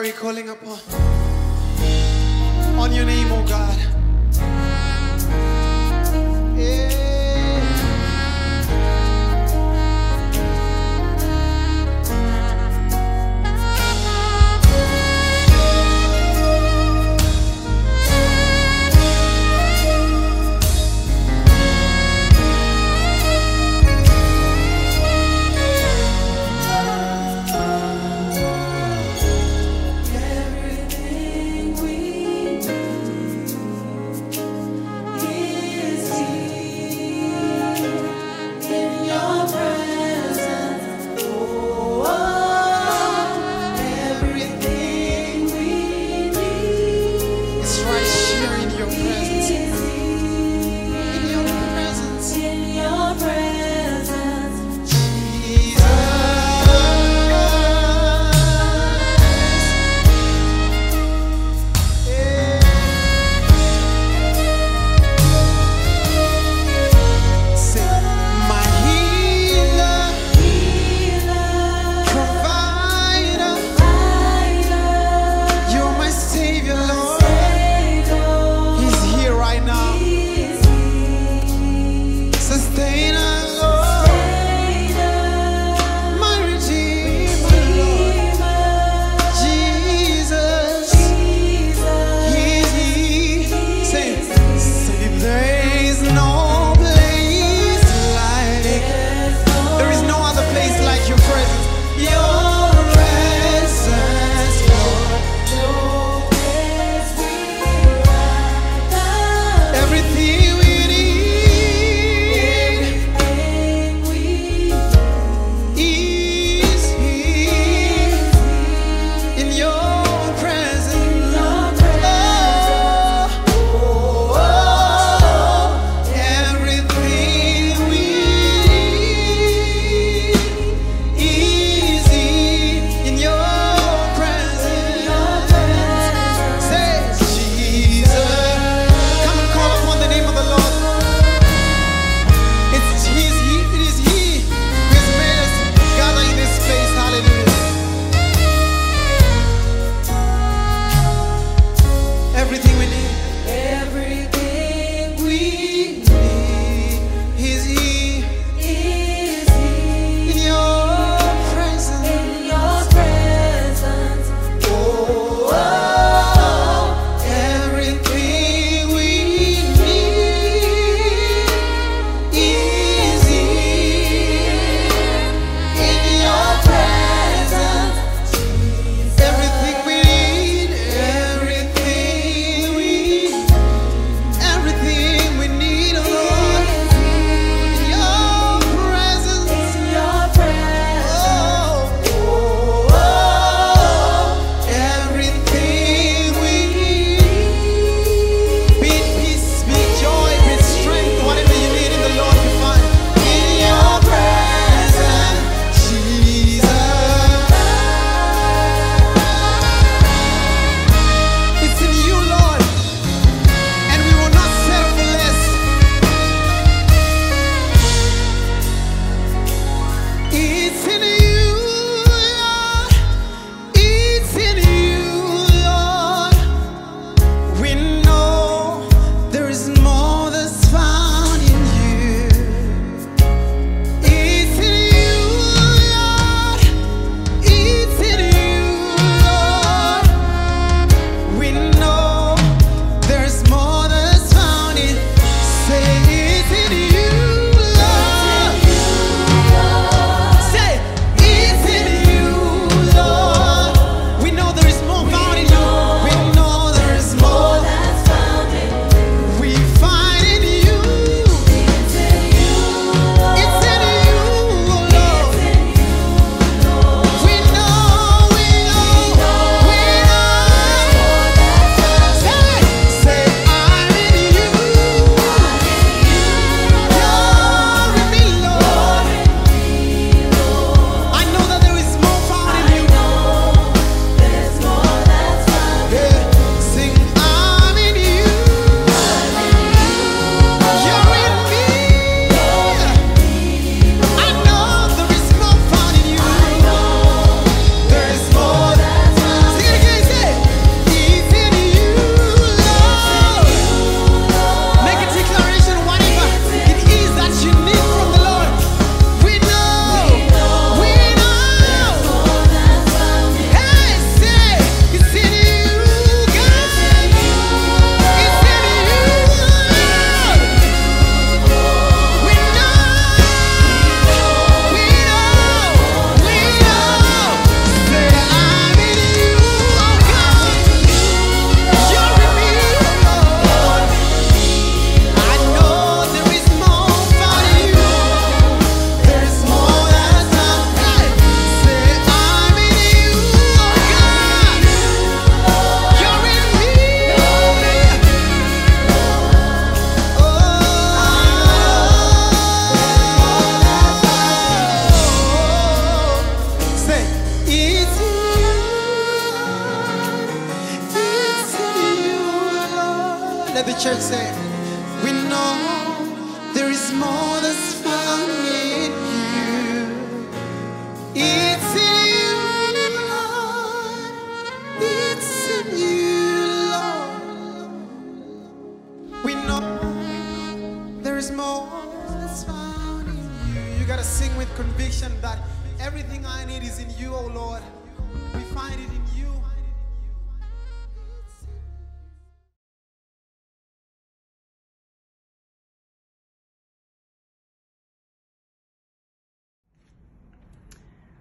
Why we're calling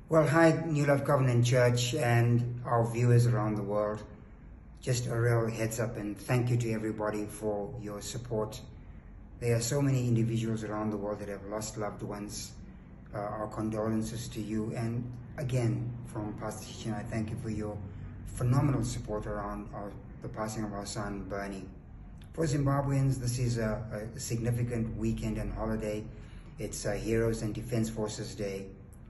Well, hi, New Life Covenant Church and our viewers around the world. Just a real heads up and thank you to everybody for your support. There are so many individuals around the world that have lost loved ones. Uh, our condolences to you. And again, from Pastor Chin, I thank you for your phenomenal support around our, the passing of our son, Bernie. For Zimbabweans, this is a, a significant weekend and holiday. It's Heroes and Defense Forces Day.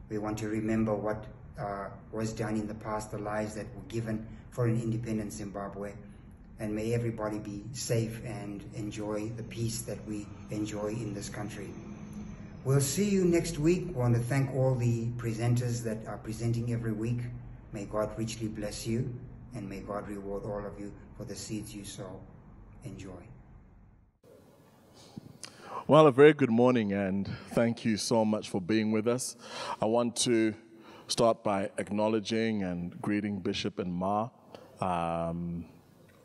We want to remember what uh, was done in the past, the lives that were given for an independent Zimbabwe. And may everybody be safe and enjoy the peace that we enjoy in this country. We'll see you next week. We want to thank all the presenters that are presenting every week. May God richly bless you and may God reward all of you for the seeds you sow. Enjoy. Well, a very good morning, and thank you so much for being with us. I want to start by acknowledging and greeting Bishop and Ma. Um,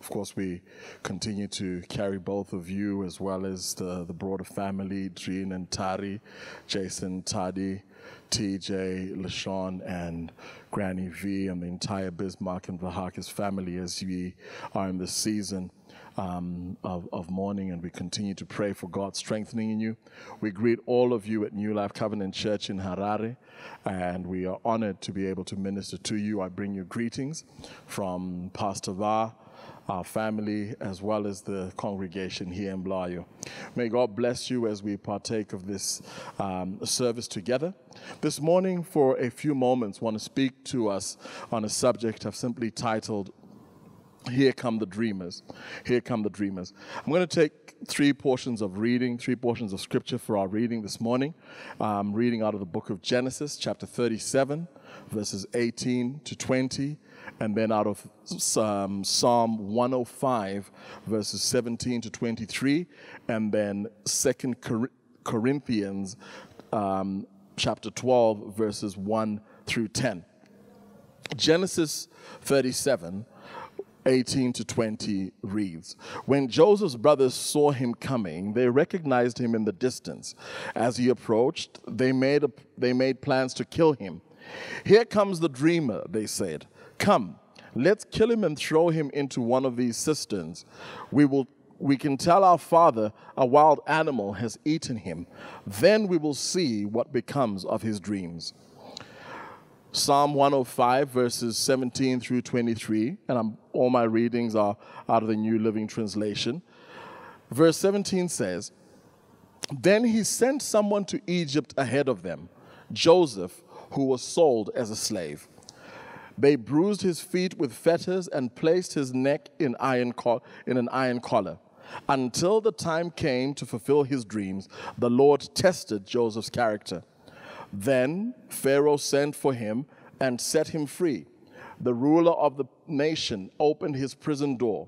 of course, we continue to carry both of you as well as the, the broader family, Drin and Tari, Jason, Tadi, TJ, LaShawn, and Granny V, and the entire Bismark and Vahakis family as we are in this season um, of, of mourning, and we continue to pray for God strengthening in you. We greet all of you at New Life Covenant Church in Harare, and we are honored to be able to minister to you. I bring you greetings from Pastor Va our family, as well as the congregation here in Bulawayo. May God bless you as we partake of this um, service together. This morning, for a few moments, want to speak to us on a subject I've simply titled here come the dreamers. Here come the dreamers. I'm going to take three portions of reading, three portions of scripture for our reading this morning. Um, reading out of the book of Genesis, chapter 37, verses 18 to 20, and then out of um, Psalm 105, verses 17 to 23, and then Second Cor- Corinthians, um, chapter 12, verses 1 through 10. Genesis 37 18 to 20 reads When Joseph's brothers saw him coming, they recognized him in the distance. As he approached, they made, a, they made plans to kill him. Here comes the dreamer, they said. Come, let's kill him and throw him into one of these cisterns. We will we can tell our father a wild animal has eaten him. Then we will see what becomes of his dreams. Psalm 105, verses 17 through 23, and I'm, all my readings are out of the New Living Translation. Verse 17 says, Then he sent someone to Egypt ahead of them, Joseph, who was sold as a slave. They bruised his feet with fetters and placed his neck in, iron in an iron collar. Until the time came to fulfill his dreams, the Lord tested Joseph's character. Then Pharaoh sent for him and set him free. The ruler of the nation opened his prison door.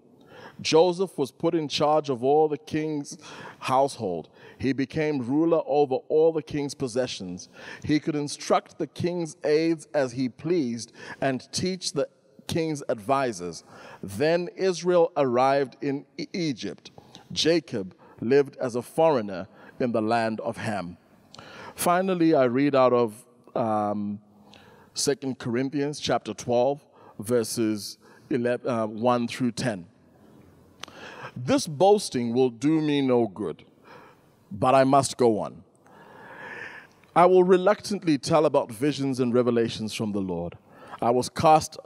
Joseph was put in charge of all the king's household. He became ruler over all the king's possessions. He could instruct the king's aides as he pleased and teach the king's advisers. Then Israel arrived in Egypt. Jacob lived as a foreigner in the land of Ham. Finally, I read out of um, 2 Corinthians chapter 12, verses 11, uh, 1 through 10. This boasting will do me no good, but I must go on. I will reluctantly tell about visions and revelations from the Lord. I was cast,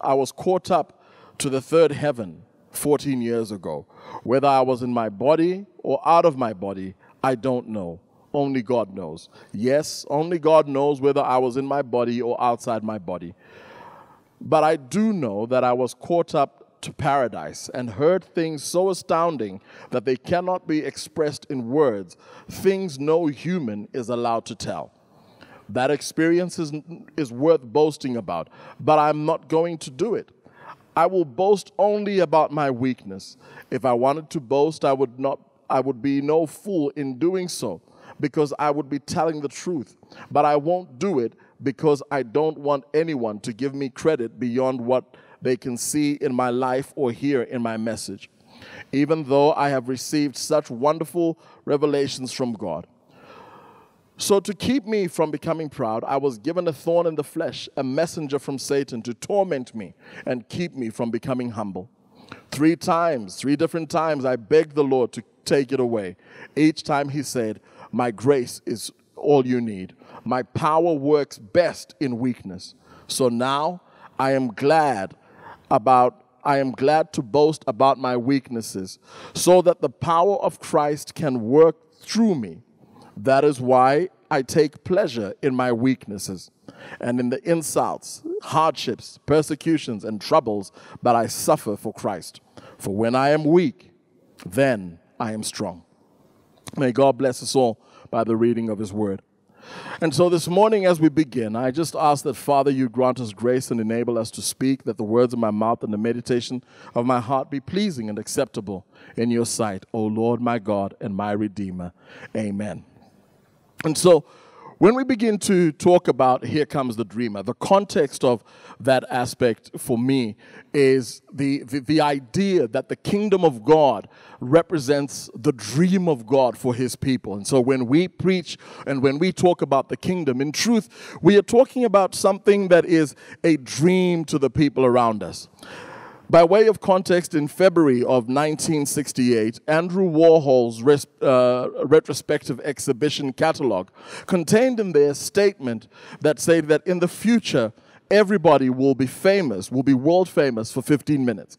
I was caught up to the third heaven 14 years ago. Whether I was in my body or out of my body, I don't know. Only God knows. Yes, only God knows whether I was in my body or outside my body. But I do know that I was caught up to paradise and heard things so astounding that they cannot be expressed in words, things no human is allowed to tell. That experience is, is worth boasting about, but I'm not going to do it. I will boast only about my weakness. If I wanted to boast, I would not I would be no fool in doing so because I would be telling the truth. But I won't do it because I don't want anyone to give me credit beyond what they can see in my life or hear in my message, even though I have received such wonderful revelations from God. So, to keep me from becoming proud, I was given a thorn in the flesh, a messenger from Satan to torment me and keep me from becoming humble. Three times, three different times, I begged the Lord to take it away. Each time he said, My grace is all you need. My power works best in weakness. So now I am glad about I am glad to boast about my weaknesses so that the power of Christ can work through me. That is why I take pleasure in my weaknesses and in the insults, hardships, persecutions, and troubles that I suffer for Christ. For when I am weak, then I am strong. May God bless us all by the reading of His word. And so this morning, as we begin, I just ask that, Father, you grant us grace and enable us to speak, that the words of my mouth and the meditation of my heart be pleasing and acceptable in your sight, O Lord, my God and my Redeemer. Amen. And so, when we begin to talk about Here Comes the Dreamer, the context of that aspect for me is the, the, the, idea that the kingdom of God represents the dream of God for his people. And so when we preach and when we talk about the kingdom, in truth, we are talking about something that is a dream to the people around us. By way of context, in February of 1968, Andrew Warhol's res- uh, retrospective exhibition catalog contained in there a statement that said that in the future, everybody will be famous, will be world famous for 15 minutes.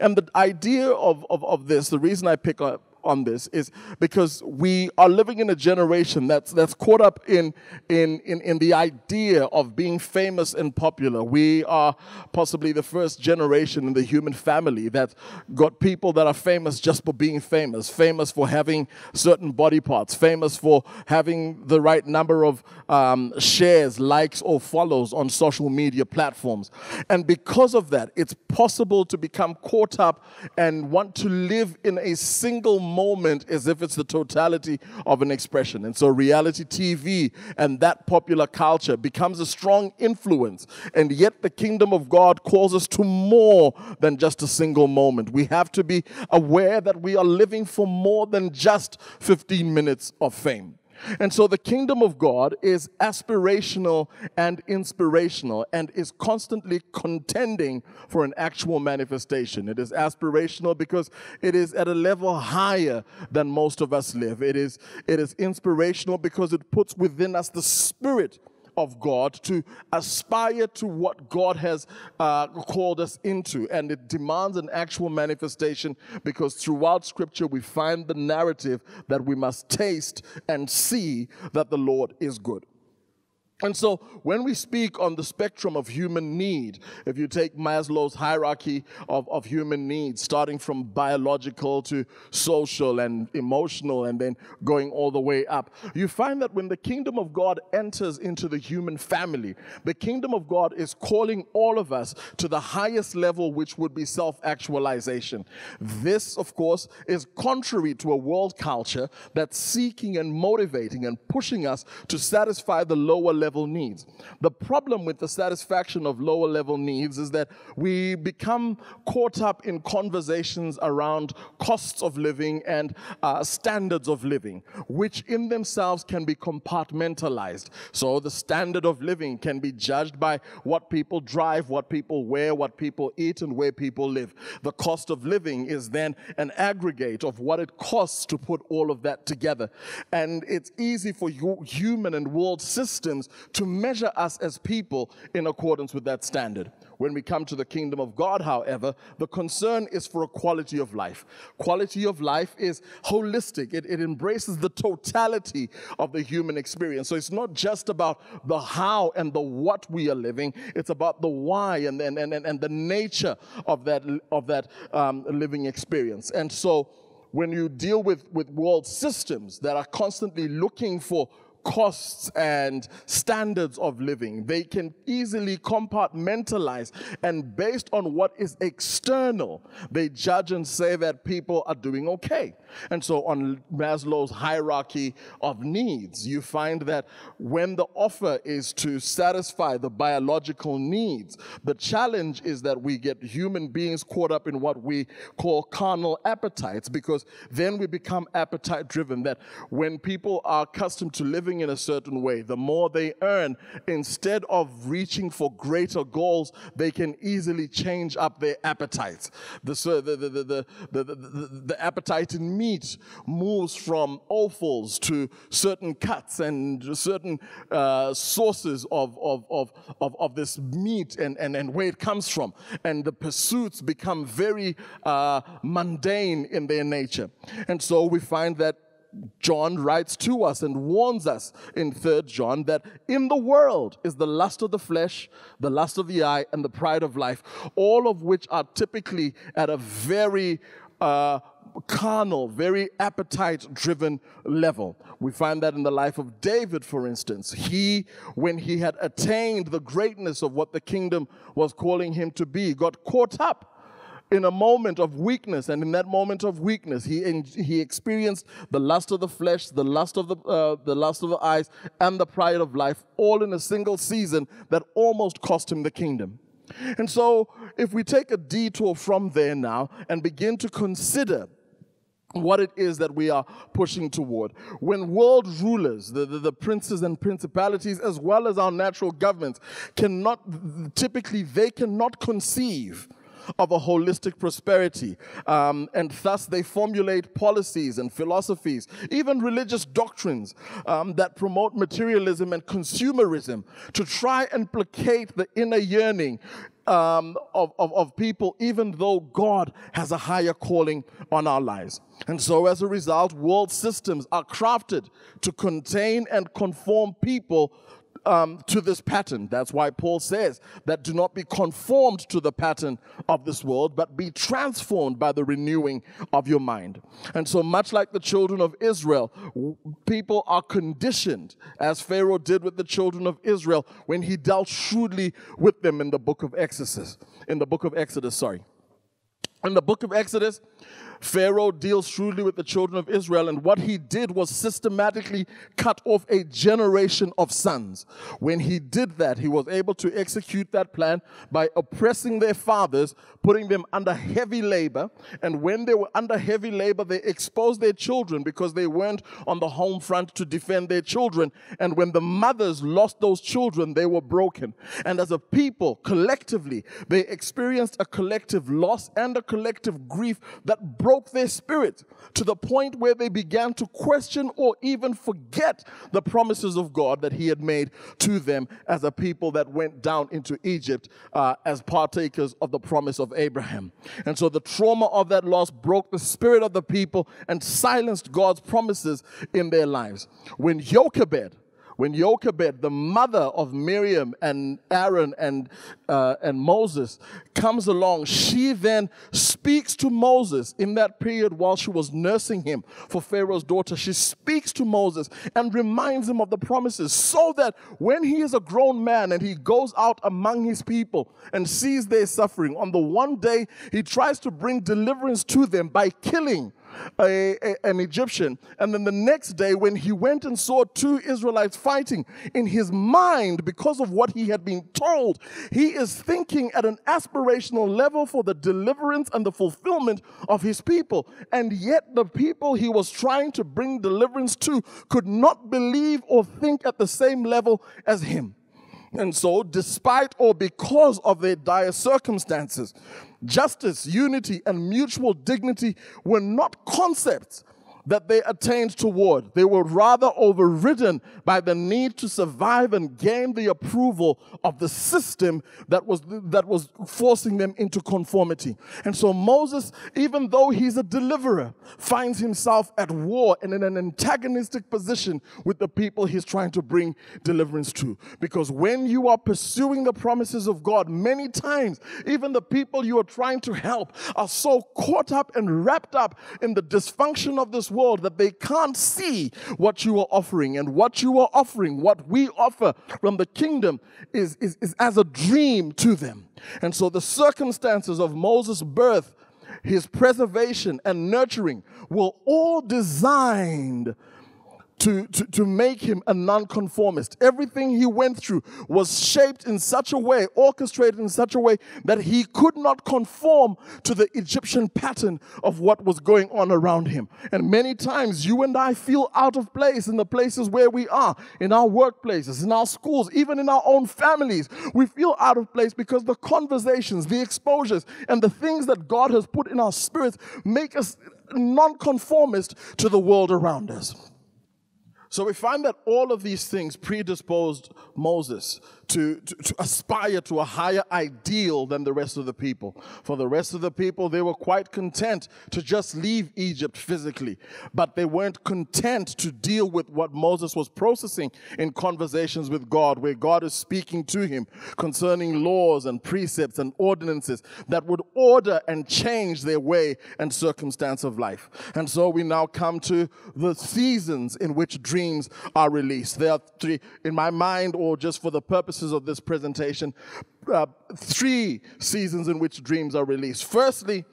And the idea of, of, of this, the reason I pick up on this is because we are living in a generation that's, that's caught up in, in, in, in the idea of being famous and popular. We are possibly the first generation in the human family that got people that are famous just for being famous, famous for having certain body parts, famous for having the right number of um, shares, likes, or follows on social media platforms. And because of that, it's possible to become caught up and want to live in a single moment as if it's the totality of an expression. And so reality TV and that popular culture becomes a strong influence. And yet the kingdom of God calls us to more than just a single moment. We have to be aware that we are living for more than just 15 minutes of fame. And so the kingdom of God is aspirational and inspirational and is constantly contending for an actual manifestation. It is aspirational because it is at a level higher than most of us live. It is, it is inspirational because it puts within us the spirit of God to aspire to what God has uh, called us into. And it demands an actual manifestation because throughout Scripture we find the narrative that we must taste and see that the Lord is good. And so, when we speak on the spectrum of human need, if you take Maslow's hierarchy of, of human needs, starting from biological to social and emotional, and then going all the way up, you find that when the kingdom of God enters into the human family, the kingdom of God is calling all of us to the highest level, which would be self actualization. This, of course, is contrary to a world culture that's seeking and motivating and pushing us to satisfy the lower level level needs. The problem with the satisfaction of lower level needs is that we become caught up in conversations around costs of living and uh, standards of living, which in themselves can be compartmentalized. So the standard of living can be judged by what people drive, what people wear, what people eat, and where people live. The cost of living is then an aggregate of what it costs to put all of that together. And it's easy for human and world systems to measure us as people in accordance with that standard. When we come to the kingdom of God, however, the concern is for a quality of life. Quality of life is holistic, it, it embraces the totality of the human experience. So it's not just about the how and the what we are living, it's about the why and, and, and, and the nature of that, of that um, living experience. And so when you deal with, with world systems that are constantly looking for costs and standards of living. They can easily compartmentalize, and based on what is external, they judge and say that people are doing okay. And so, on Maslow's hierarchy of needs, you find that when the offer is to satisfy the biological needs, the challenge is that we get human beings caught up in what we call carnal appetites, because then we become appetite driven. That when people are accustomed to living in a certain way, the more they earn, instead of reaching for greater goals, they can easily change up their appetites. The, the, the, the, the, the, the appetite in meat moves from offals to certain cuts and certain uh, sources of, of, of, of, of, this meat and, and, and where it comes from. And the pursuits become very uh, mundane in their nature. And so we find that John writes to us and warns us in 3rd John that in the world is the lust of the flesh, the lust of the eye, and the pride of life, all of which are typically at a very uh, carnal, very appetite driven level. We find that in the life of David, for instance. He, when he had attained the greatness of what the kingdom was calling him to be, got caught up in a moment of weakness, and in that moment of weakness, he, he experienced the lust of the flesh, the lust of the, uh, the lust of the eyes, and the pride of life, all in a single season that almost cost him the kingdom. And so, if we take a detour from there now and begin to consider what it is that we are pushing toward. When world rulers, the, the, the, princes and principalities, as well as our natural governments, cannot, typically, they cannot conceive of a holistic prosperity. Um, and thus they formulate policies and philosophies, even religious doctrines um, that promote materialism and consumerism to try and placate the inner yearning um, of, of, of people, even though God has a higher calling on our lives. And so, as a result, world systems are crafted to contain and conform people um, to this pattern. That's why Paul says that do not be conformed to the pattern of this world, but be transformed by the renewing of your mind. And so, much like the children of Israel, people are conditioned, as Pharaoh did with the children of Israel when he dealt shrewdly with them in the book of Exodus. In the book of Exodus, sorry. In the book of Exodus, Pharaoh deals shrewdly with the children of Israel, and what he did was systematically cut off a generation of sons. When he did that, he was able to execute that plan by oppressing their fathers, putting them under heavy labor. And when they were under heavy labor, they exposed their children because they weren't on the home front to defend their children. And when the mothers lost those children, they were broken. And as a people, collectively, they experienced a collective loss and a collective grief that broke broke their spirit to the point where they began to question or even forget the promises of God that He had made to them as a people that went down into Egypt uh, as partakers of the promise of Abraham. And so the trauma of that loss broke the spirit of the people and silenced God's promises in their lives. When Jochebed, when Jochebed, the mother of Miriam and Aaron and, uh, and Moses, comes along, she then speaks to Moses in that period while she was nursing him for Pharaoh's daughter. She speaks to Moses and reminds him of the promises so that when he is a grown man and he goes out among his people and sees their suffering, on the one day he tries to bring deliverance to them by killing a, a, an Egyptian. And then the next day, when he went and saw two Israelites fighting, in his mind, because of what he had been told, he is thinking at an aspirational level for the deliverance and the fulfillment of his people. And yet, the people he was trying to bring deliverance to could not believe or think at the same level as him. And so, despite or because of their dire circumstances, justice, unity, and mutual dignity were not concepts that they attained toward. They were rather overridden by the need to survive and gain the approval of the system that was, that was forcing them into conformity. And so Moses, even though he's a deliverer, finds himself at war and in an antagonistic position with the people he's trying to bring deliverance to. Because when you are pursuing the promises of God, many times, even the people you are trying to help are so caught up and wrapped up in the dysfunction of this world that they can't see what you are offering. And what you are offering, what we offer from the kingdom, is, is, is as a dream to them. And so the circumstances of Moses' birth, his preservation and nurturing were all designed to, to, to make him a nonconformist. Everything he went through was shaped in such a way, orchestrated in such a way that he could not conform to the Egyptian pattern of what was going on around him. And many times you and I feel out of place in the places where we are, in our workplaces, in our schools, even in our own families. We feel out of place because the conversations, the exposures, and the things that God has put in our spirits make us nonconformist to the world around us. So we find that all of these things predisposed Moses to, to, to, aspire to a higher ideal than the rest of the people. For the rest of the people, they were quite content to just leave Egypt physically, but they weren't content to deal with what Moses was processing in conversations with God, where God is speaking to him concerning laws and precepts and ordinances that would order and change their way and circumstance of life. And so we now come to the seasons in which dreams are released. There are three, in my mind, or just for the purpose purposes of this presentation, uh, three seasons in which dreams are released. Firstly,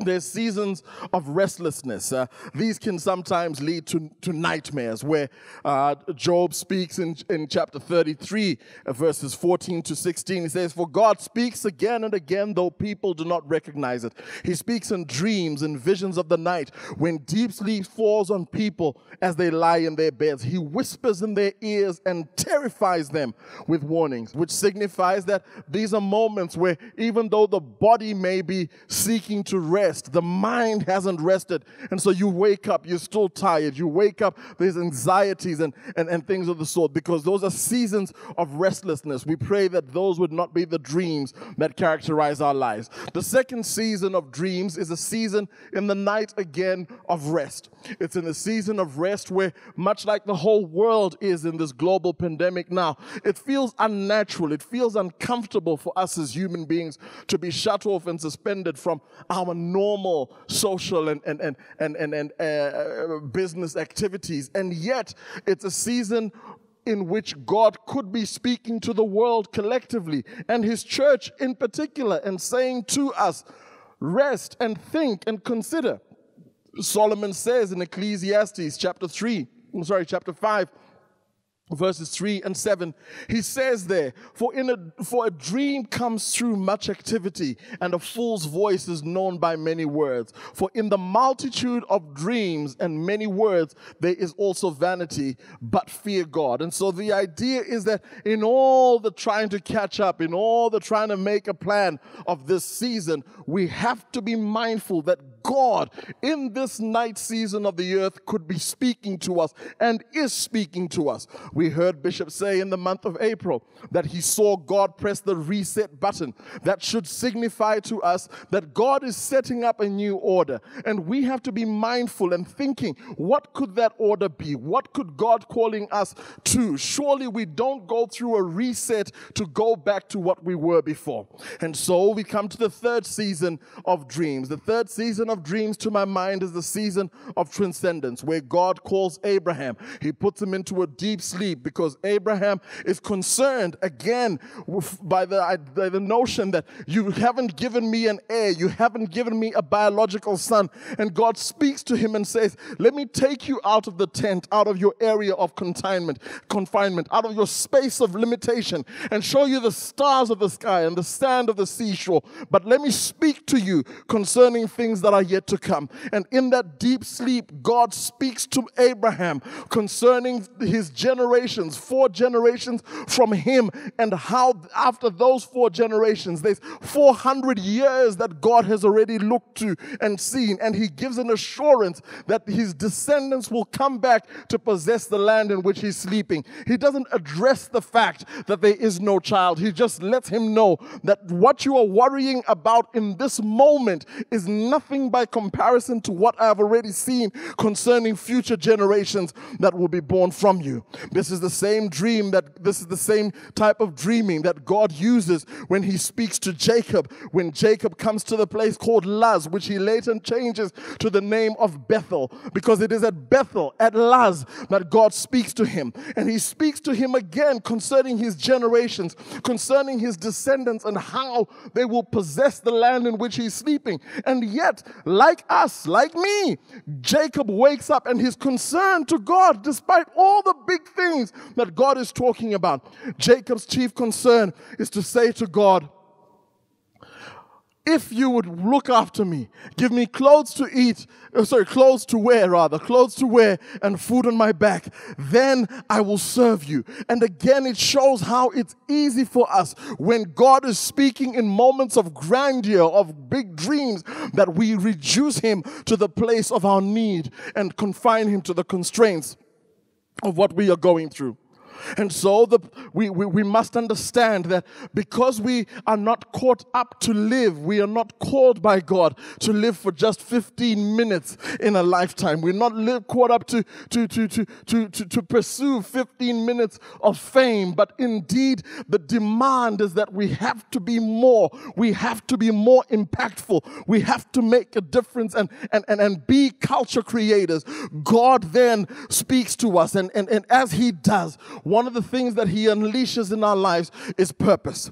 there's seasons of restlessness. Uh, these can sometimes lead to, to nightmares, where uh, Job speaks in, in chapter 33, uh, verses 14 to 16. He says, For God speaks again and again, though people do not recognize it. He speaks in dreams and visions of the night, when deep sleep falls on people as they lie in their beds. He whispers in their ears and terrifies them with warnings, which signifies that these are moments where, even though the body may be seeking to rest, rest. The mind hasn't rested. And so you wake up, you're still tired. You wake up, there's anxieties and, and, and things of the sort because those are seasons of restlessness. We pray that those would not be the dreams that characterize our lives. The second season of dreams is a season in the night again of rest. It's in a season of rest where, much like the whole world is in this global pandemic now, it feels unnatural. It feels uncomfortable for us as human beings to be shut off and suspended from our normal social and, and, and, and, and, and uh, business activities. And yet, it's a season in which God could be speaking to the world collectively and His church in particular and saying to us, rest and think and consider. Solomon says in Ecclesiastes chapter 3, I'm sorry, chapter 5, verses 3 and 7 he says there for in a for a dream comes through much activity and a fool's voice is known by many words. For in the multitude of dreams and many words there is also vanity but fear god. And so the idea is that in all the trying to catch up in all the trying to make a plan of this season we have to be mindful that God in this night season of the earth could be speaking to us and is speaking to us. We heard Bishop say in the month of April that he saw God press the reset button. That should signify to us that God is setting up a new order. And we have to be mindful and thinking, what could that order be? What could God calling us to? Surely we don't go through a reset to go back to what we were before. And so we come to the third season of dreams. The third season of dreams to my mind is the season of transcendence where God calls Abraham. He puts him into a deep sleep sleep because Abraham is concerned again by the, by the notion that you haven't given me an heir, you haven't given me a biological son. And God speaks to him and says, Let me take you out of the tent, out of your area of confinement, confinement, out of your space of limitation, and show you the stars of the sky and the sand of the seashore. But let me speak to you concerning things that are yet to come. And in that deep sleep, God speaks to Abraham concerning his generations, four generations from him, and how after those four generations, there's 400 years that God has already looked to and seen. And he gives an assurance that his descendants will come back to possess the land in which he's sleeping. He doesn't address the fact that there is no child. He just lets him know that what you are worrying about in this moment is nothing by comparison to what I have already seen concerning future generations that will be born from you. This is the same dream that this is the same type of dreaming that God uses when he speaks to Jacob. When Jacob comes to the place called Luz, which he later changes to the name of Bethel, because it is at Bethel, at Luz, that God speaks to him. And he speaks to him again concerning his generations, concerning his descendants, and how they will possess the land in which he's sleeping. And yet, like us, like me, Jacob wakes up and he's concerned to God despite all the big things that God is talking about. Jacob's chief concern is to say to God, if you would look after me, give me clothes to eat, uh, sorry, clothes to wear rather, clothes to wear and food on my back, then I will serve you. And again, it shows how it's easy for us when God is speaking in moments of grandeur, of big dreams, that we reduce him to the place of our need and confine him to the constraints of what we are going through. And so the, we, we, we must understand that because we are not caught up to live, we are not called by God to live for just 15 minutes in a lifetime. We're not live, caught up to, to, to, to, to, to, to pursue 15 minutes of fame, but indeed the demand is that we have to be more. We have to be more impactful. We have to make a difference and, and, and, and be culture creators. God then speaks to us, and, and, and as He does, one of the things that He unleashes in our lives is purpose.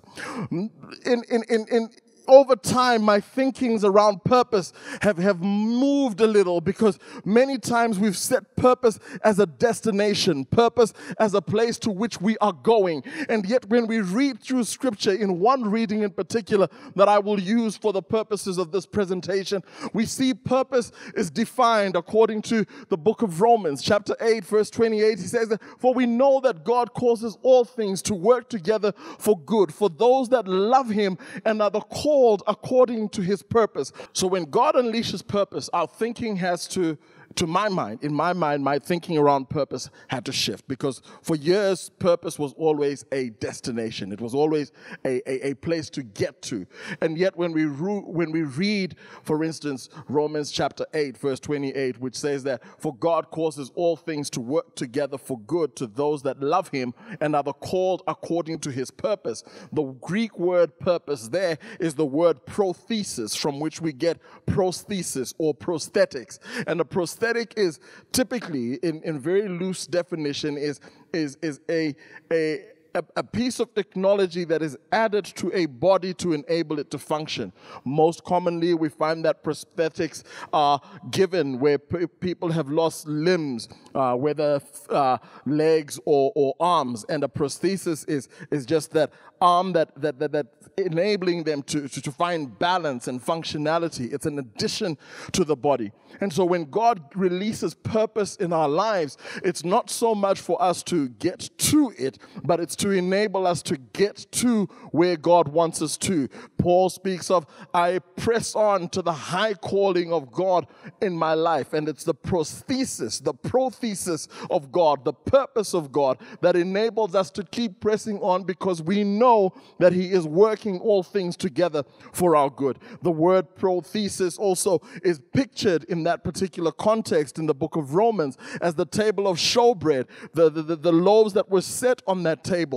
In, in, in, in, over time, my thinkings around purpose have, have moved a little because many times we've set purpose as a destination, purpose as a place to which we are going. And yet, when we read through scripture, in one reading in particular that I will use for the purposes of this presentation, we see purpose is defined according to the book of Romans, chapter 8, verse 28. He says For we know that God causes all things to work together for good, for those that love him and are the called according to his purpose. So when God unleashes purpose, our thinking has to to my mind, in my mind, my thinking around purpose had to shift because for years, purpose was always a destination. It was always a, a, a place to get to. And yet, when we, ru- when we read, for instance, Romans chapter 8, verse 28, which says that, For God causes all things to work together for good to those that love him and are the called according to his purpose. The Greek word purpose there is the word prothesis, from which we get prosthesis or prosthetics. And a prosthetic Aesthetic is typically, in, in very loose definition, is, is, is a, a, a, a, piece of technology that is added to a body to enable it to function. Most commonly, we find that prosthetics are given where people have lost limbs, uh, whether uh, legs or, or arms, and a prosthesis is, is just that arm that, that, that, that enabling them to, to, to find balance and functionality. It's an addition to the body. And so when God releases purpose in our lives, it's not so much for us to get to it, but it's to enable us to get to where God wants us to. Paul speaks of, I press on to the high calling of God in my life. And it's the prosthesis, the prothesis of God, the purpose of God that enables us to keep pressing on because we know that He is working all things together for our good. The word prothesis also is pictured in that particular context in the book of Romans as the table of showbread, the, the, the loaves that were set on that table,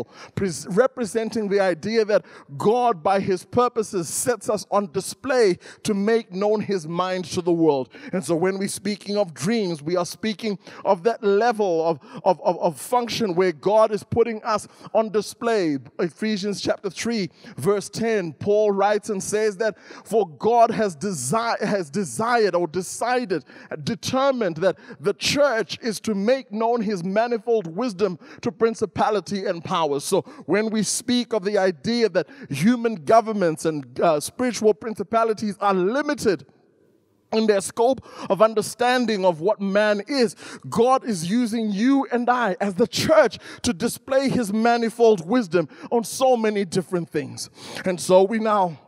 representing the idea that God, by his purposes, sets us on display to make known his mind to the world. And so when we're speaking of dreams, we are speaking of that level of, of, of, of function where God is putting us on display. Ephesians chapter 3, verse 10, Paul writes and says that for God has, desi- has desired or decided determined that the church is to make known his manifold wisdom to principality and powers. So when we speak of the idea that human governments and uh, spiritual principalities are limited, in their scope of understanding of what man is. God is using you and I as the church to display his manifold wisdom on so many different things. And so we now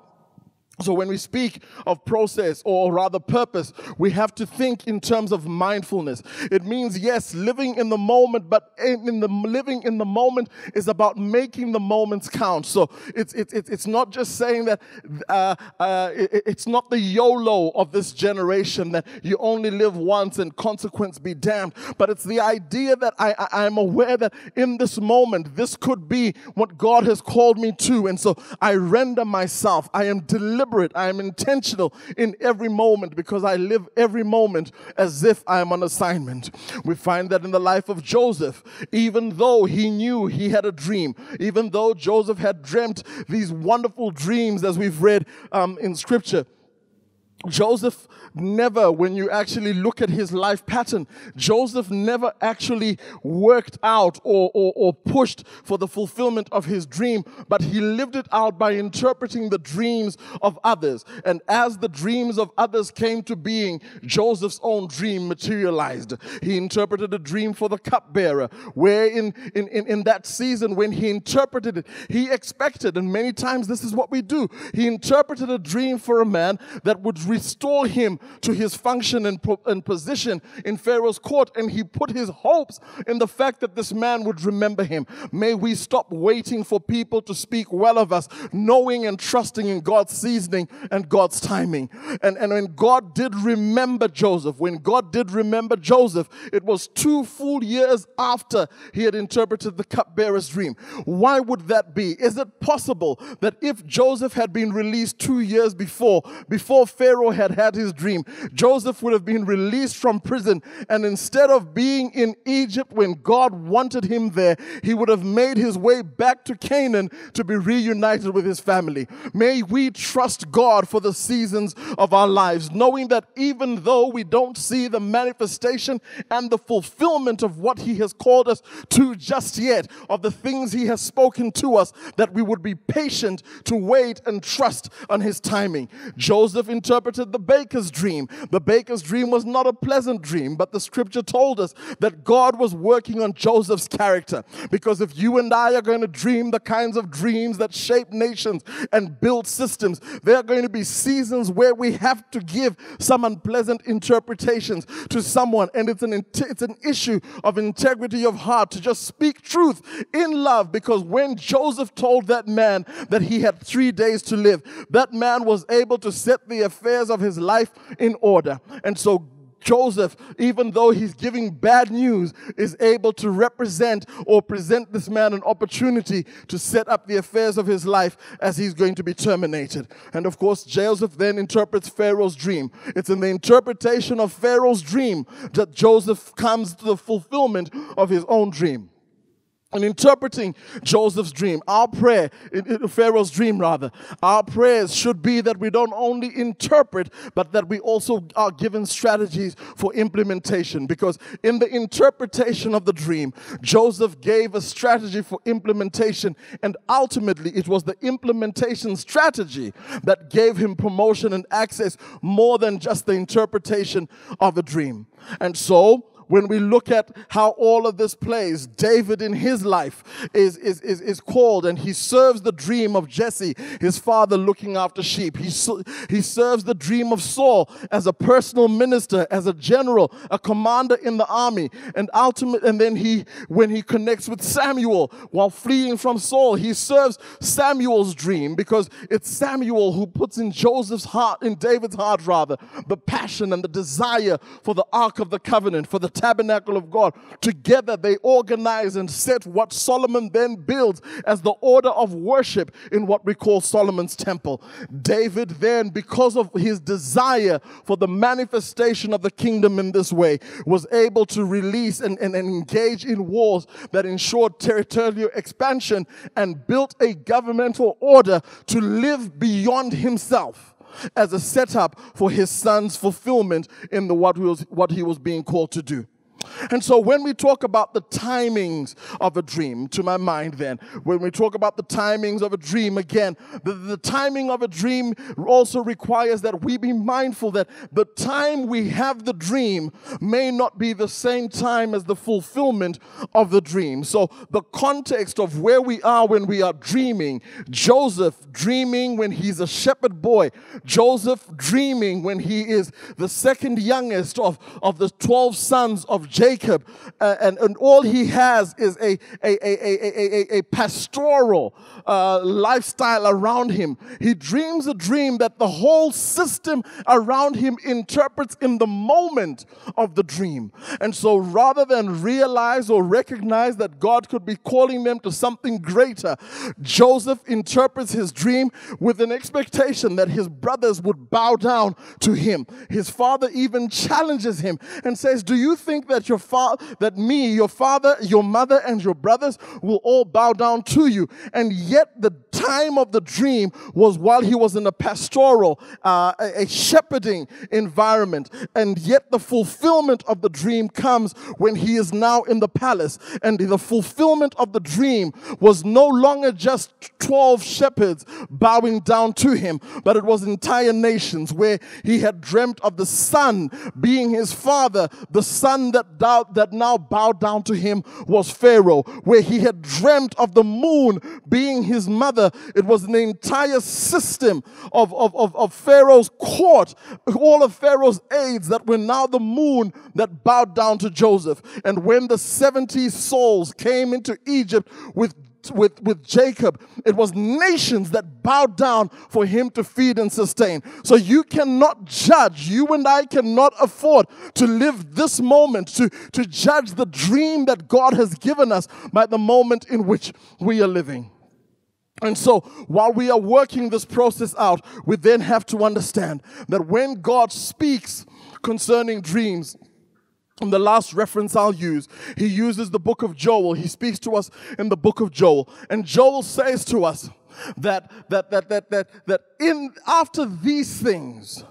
so, when we speak of process or rather purpose, we have to think in terms of mindfulness. It means, yes, living in the moment, but in the living in the moment is about making the moments count. So, it's, it's, it's not just saying that uh, uh, it's not the YOLO of this generation that you only live once and consequence be damned, but it's the idea that I, I, I'm aware that in this moment, this could be what God has called me to. And so, I render myself, I am deliberate deliberate, I am intentional in every moment because I live every moment as if I am on assignment. We find that in the life of Joseph, even though he knew he had a dream, even though Joseph had dreamt these wonderful dreams as we've read um, in scripture, Joseph never, when you actually look at his life pattern, Joseph never actually worked out or, or, or, pushed for the fulfillment of his dream, but he lived it out by interpreting the dreams of others. And as the dreams of others came to being, Joseph's own dream materialized. He interpreted a dream for the cupbearer, where in, in, in, in that season, when he interpreted it, he expected, and many times this is what we do, he interpreted a dream for a man that would restore him to his function and, and position in Pharaoh's court, and he put his hopes in the fact that this man would remember him. May we stop waiting for people to speak well of us, knowing and trusting in God's seasoning and God's timing. And, and when God did remember Joseph, when God did remember Joseph, it was two full years after he had interpreted the cupbearer's dream. Why would that be? Is it possible that if Joseph had been released two years before, before Pharaoh had had his dream, Joseph would have been released from prison. And instead of being in Egypt when God wanted him there, he would have made his way back to Canaan to be reunited with his family. May we trust God for the seasons of our lives, knowing that even though we don't see the manifestation and the fulfillment of what he has called us to just yet, of the things he has spoken to us, that we would be patient to wait and trust on his timing. Joseph interpreted the baker's dream. The baker's dream was not a pleasant dream, but the scripture told us that God was working on Joseph's character. Because if you and I are going to dream the kinds of dreams that shape nations and build systems, there are going to be seasons where we have to give some unpleasant interpretations to someone. And it's an, it's an issue of integrity of heart to just speak truth in love. Because when Joseph told that man that he had three days to live, that man was able to set the affairs of his life in order. And so Joseph, even though he's giving bad news, is able to represent or present this man an opportunity to set up the affairs of his life as he's going to be terminated. And of course, Joseph then interprets Pharaoh's dream. It's in the interpretation of Pharaoh's dream that Joseph comes to the fulfillment of his own dream in interpreting Joseph's dream, our prayer, Pharaoh's dream rather, our prayers should be that we don't only interpret, but that we also are given strategies for implementation. Because in the interpretation of the dream, Joseph gave a strategy for implementation, and ultimately it was the implementation strategy that gave him promotion and access more than just the interpretation of a dream. And so, when we look at how all of this plays, David in his life is, is, is, is called and he serves the dream of Jesse, his father looking after sheep. He, he serves the dream of Saul as a personal minister, as a general, a commander in the army. And ultimate, and then he, when he connects with Samuel while fleeing from Saul, he serves Samuel's dream because it's Samuel who puts in Joseph's heart, in David's heart rather, the passion and the desire for the Ark of the Covenant, for the tabernacle of God. Together they organize and set what Solomon then builds as the order of worship in what we call Solomon's temple. David then, because of his desire for the manifestation of the kingdom in this way, was able to release and, and, and engage in wars that ensured territorial expansion and built a governmental order to live beyond himself as a setup for his son's fulfillment in the what he was, what he was being called to do. And so when we talk about the timings of a dream, to my mind then, when we talk about the timings of a dream, again, the, the timing of a dream also requires that we be mindful that the time we have the dream may not be the same time as the fulfillment of the dream. So the context of where we are when we are dreaming, Joseph dreaming when he's a shepherd boy, Joseph dreaming when he is the second youngest of, of the 12 sons of Jacob, uh, and, and all he has is a, a, a, a, a, a pastoral uh, lifestyle around him. He dreams a dream that the whole system around him interprets in the moment of the dream. And so rather than realize or recognize that God could be calling them to something greater, Joseph interprets his dream with an expectation that his brothers would bow down to him. His father even challenges him and says, Do you think that your father, that me, your father, your mother, and your brothers will all bow down to you? And yet the time of the dream was while he was in a pastoral, uh, a, a shepherding environment. And yet the fulfillment of the dream comes when he is now in the palace. And the fulfillment of the dream was no longer just 12 shepherds bowing down to him, but it was entire nations where he had dreamt of the sun being his father. The sun that, that now bowed down to him was Pharaoh, where he had dreamt of the moon being his mother. It was an entire system of, of, of, of Pharaoh's court, all of Pharaoh's aides that were now the moon that bowed down to Joseph. And when the 70 souls came into Egypt with with, with Jacob, it was nations that bowed down for him to feed and sustain. So you cannot judge, you and I cannot afford to live this moment, to, to judge the dream that God has given us by the moment in which we are living. And so, while we are working this process out, we then have to understand that when God speaks concerning dreams, and the last reference I'll use, he uses the book of Joel. He speaks to us in the book of Joel. And Joel says to us that, that, that, that, that, that in, after these things,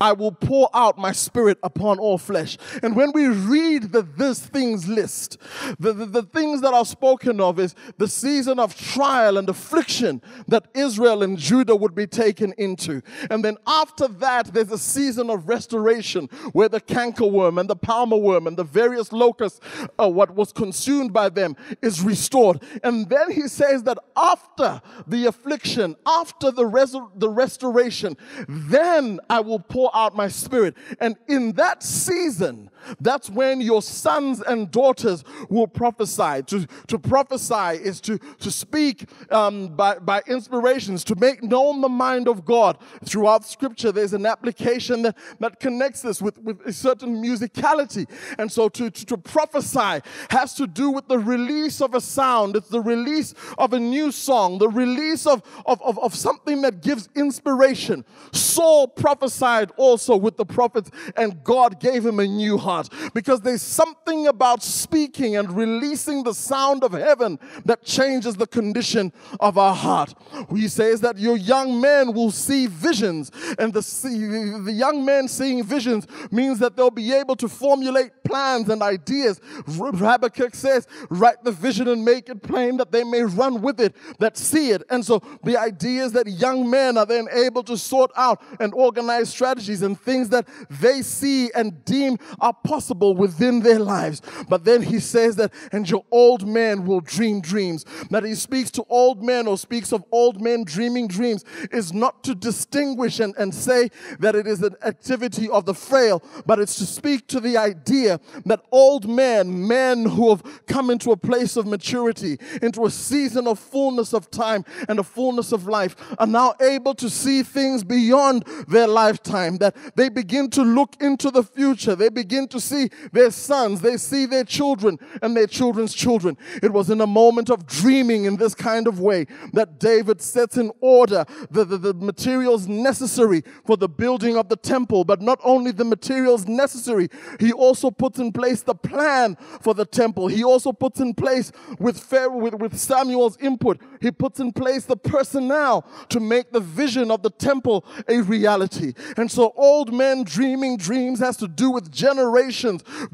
I will pour out my spirit upon all flesh. And when we read the this things list, the, the, the, things that are spoken of is the season of trial and affliction that Israel and Judah would be taken into. And then after that, there's a season of restoration where the cankerworm and the palmer worm and the various locusts, uh, what was consumed by them, is restored. And then he says that after the affliction, after the, the restoration, then I will pour out my spirit. And in that season, that's when your sons and daughters will prophesy. To, to prophesy is to, to speak um, by, by inspirations, to make known the mind of God. Throughout scripture, there's an application that, that connects this with, with a certain musicality. And so to, to, to prophesy has to do with the release of a sound, it's the release of a new song, the release of, of, of, of something that gives inspiration. Saul prophesied also with the prophets, and God gave him a new heart because there's something about speaking and releasing the sound of heaven that changes the condition of our heart. He says that your young men will see visions, and the, the young men seeing visions means that they'll be able to formulate plans and ideas. Habakkuk says, write the vision and make it plain that they may run with it, that see it. And so the idea is that young men are then able to sort out and organize strategies and things that they see and deem are possible within their lives. But then he says that, and your old man will dream dreams. That he speaks to old men or speaks of old men dreaming dreams is not to distinguish and, and say that it is an activity of the frail, but it's to speak to the idea that old men, men who have come into a place of maturity, into a season of fullness of time and a fullness of life, are now able to see things beyond their lifetime, that they begin to look into the future. They begin to see their sons, they see their children and their children's children. It was in a moment of dreaming in this kind of way that David sets in order the, the, the materials necessary for the building of the temple, but not only the materials necessary, he also puts in place the plan for the temple. He also puts in place with, Pharaoh, with, with Samuel's input, he puts in place the personnel to make the vision of the temple a reality. And so old men dreaming dreams has to do with generation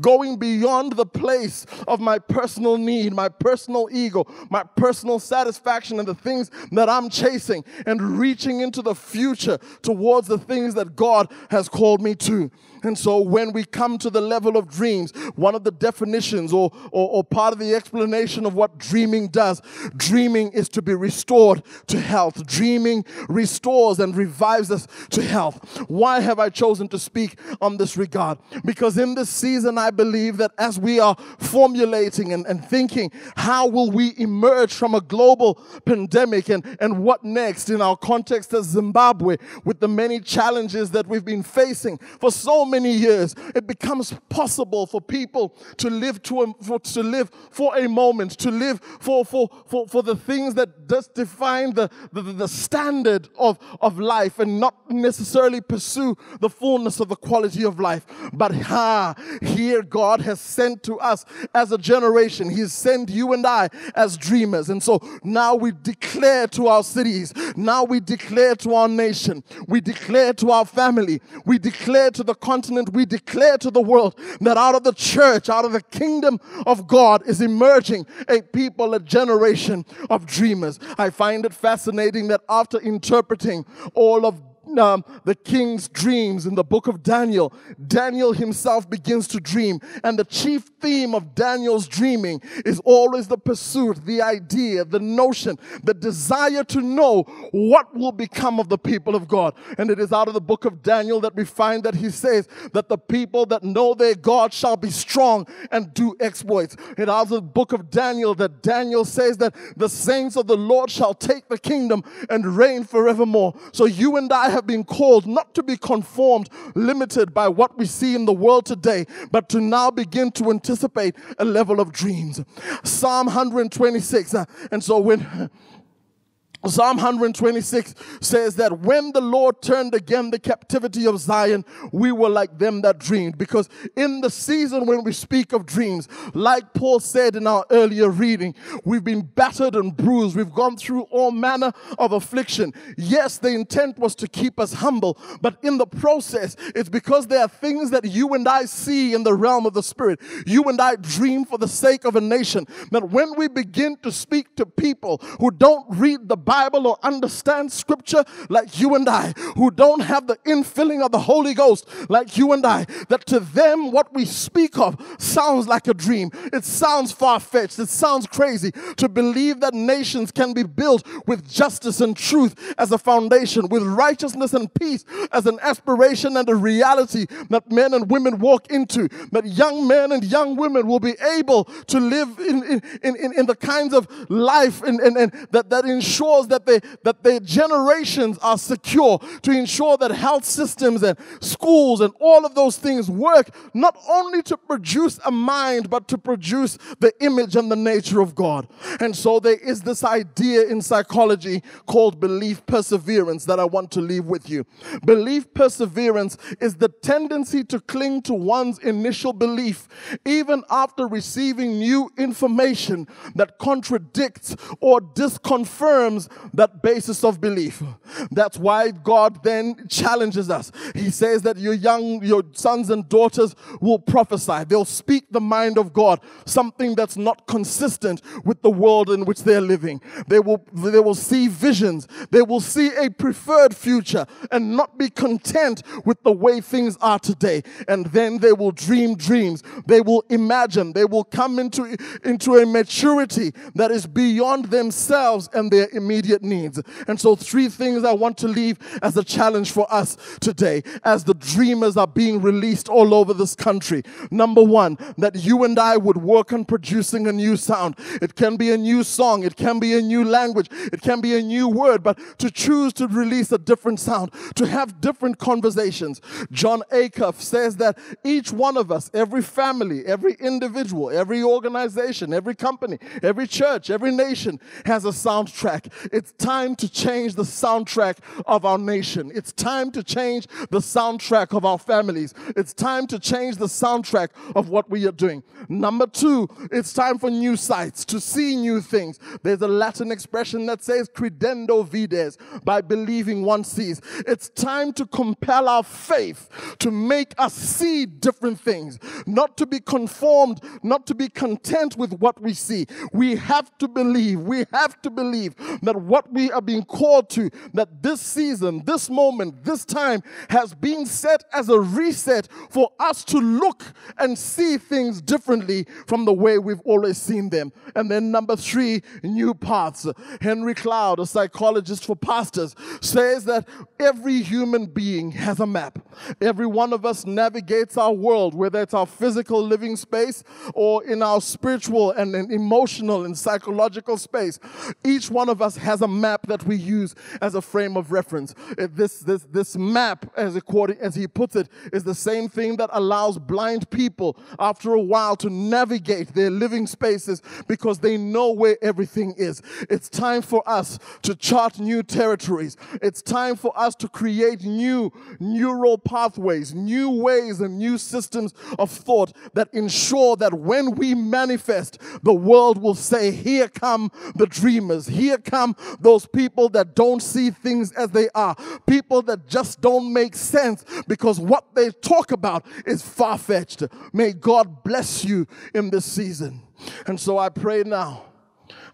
going beyond the place of my personal need, my personal ego, my personal satisfaction, and the things that I'm chasing, and reaching into the future towards the things that God has called me to. And so when we come to the level of dreams, one of the definitions or, or, or, part of the explanation of what dreaming does, dreaming is to be restored to health. Dreaming restores and revives us to health. Why have I chosen to speak on this regard? Because in this season, I believe that as we are formulating and, and thinking, how will we emerge from a global pandemic and, and what next in our context as Zimbabwe with the many challenges that we've been facing for so many years, it becomes possible for people to live to, a, for, to live for a moment, to live for, for, for, for the things that just define the, the, the standard of, of life and not necessarily pursue the fullness of the quality of life. But ha, here God has sent to us as a generation. He's sent you and I as dreamers. And so now we declare to our cities, now we declare to our nation, we declare to our family, we declare to the continent, we declare to the world that out of the church, out of the kingdom of God is emerging a people, a generation of dreamers. I find it fascinating that after interpreting all of um, the king's dreams in the book of Daniel, Daniel himself begins to dream. And the chief theme of Daniel's dreaming is always the pursuit, the idea, the notion, the desire to know what will become of the people of God. And it is out of the book of Daniel that we find that he says that the people that know their God shall be strong and do exploits. It out of the book of Daniel that Daniel says that the saints of the Lord shall take the kingdom and reign forevermore. So you and I have been called not to be conformed, limited by what we see in the world today, but to now begin to anticipate a level of dreams. Psalm 126. Uh, and so when Psalm 126 says that when the Lord turned again the captivity of Zion, we were like them that dreamed. Because in the season when we speak of dreams, like Paul said in our earlier reading, we've been battered and bruised. We've gone through all manner of affliction. Yes, the intent was to keep us humble, but in the process, it's because there are things that you and I see in the realm of the Spirit. You and I dream for the sake of a nation. That when we begin to speak to people who don't read the Bible or understand scripture like you and I, who don't have the infilling of the Holy Ghost like you and I, that to them what we speak of sounds like a dream. It sounds far fetched. It sounds crazy to believe that nations can be built with justice and truth as a foundation, with righteousness and peace as an aspiration and a reality that men and women walk into, that young men and young women will be able to live in, in, in, in the kinds of life and, and, and that, that ensure ensures that, they, that their generations are secure, to ensure that health systems and schools and all of those things work not only to produce a mind, but to produce the image and the nature of God. And so there is this idea in psychology called belief perseverance that I want to leave with you. Belief perseverance is the tendency to cling to one's initial belief even after receiving new information that contradicts or disconfirms that basis of belief. That's why God then challenges us. He says that your young, your sons and daughters will prophesy. They'll speak the mind of God, something that's not consistent with the world in which they're living. They will, they will see visions. They will see a preferred future and not be content with the way things are today. And then they will dream dreams. They will imagine. They will come into, into a maturity that is beyond themselves and their immediate needs. And so, three things I want to leave as a challenge for us today as the dreamers are being released all over this country. Number one, that you and I would work on producing a new sound. It can be a new song, it can be a new language, it can be a new word, but to choose to release a different sound, to have different conversations. Jon Acuff says that each one of us, every family, every individual, every organization, every company, every church, every nation has a soundtrack. It's time to change the soundtrack of our nation. It's time to change the soundtrack of our families. It's time to change the soundtrack of what we are doing. Number two, it's time for new sights, to see new things. There's a Latin expression that says credendo vides, by believing one sees. It's time to compel our faith to make us see different things, not to be conformed, not to be content with what we see. We have to believe, we have to believe that what we are being called to, that this season, this moment, this time has been set as a reset for us to look and see things differently from the way we've always seen them. And then number three, new paths. Henry Cloud, a psychologist for pastors, says that every human being has a map. Every one of us navigates our world, whether it's our physical living space or in our spiritual and emotional and psychological space. Each one of us has a map that we use as a frame of reference. This, this, this map, as, according, as he puts it, is the same thing that allows blind people after a while to navigate their living spaces because they know where everything is. It's time for us to chart new territories. It's time for us to create new neural pathways, new ways and new systems of thought that ensure that when we manifest, the world will say, Here come the dreamers. Here come those people that don't see things as they are, people that just don't make sense because what they talk about is far fetched. May God bless you in this season. And so I pray now,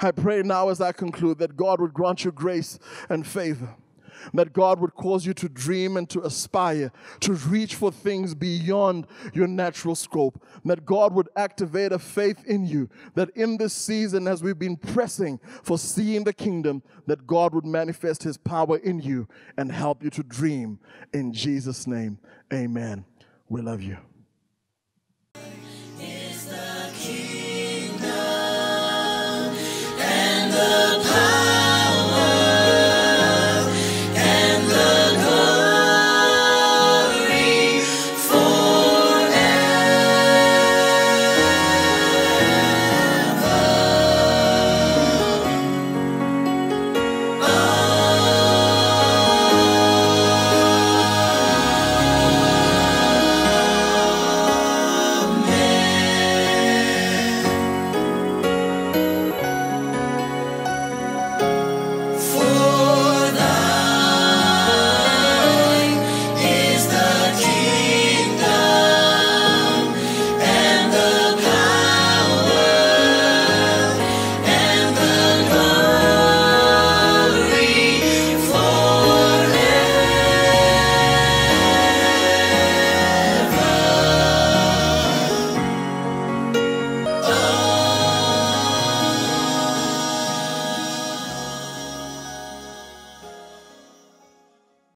I pray now as I conclude that God would grant you grace and favor that God would cause you to dream and to aspire, to reach for things beyond your natural scope, that God would activate a faith in you that in this season, as we've been pressing for seeing the kingdom, that God would manifest his power in you and help you to dream. In Jesus' name, amen. We love you. the